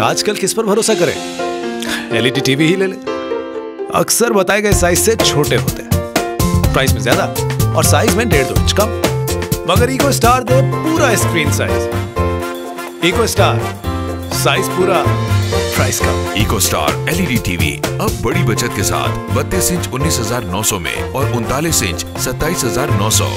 आजकल किस पर भरोसा करें? एलईडी टीवी ही ले ले। अक्सर बताए गए साइज़ से छोटे होते हैं। प्राइस में ज़्यादा और साइज़ में डेढ़ दो इंच कम। मगर इको स्टार दे पूरा screen size Eco Star size पूरा प्राइस कम। इको स्टार एलईडी टीवी अब बड़ी बचत के साथ बत्तीस इंच उन्नीस हज़ार नौ सौ में और उनतालीस इंच सत्ताईस हज़ार नौ सौ।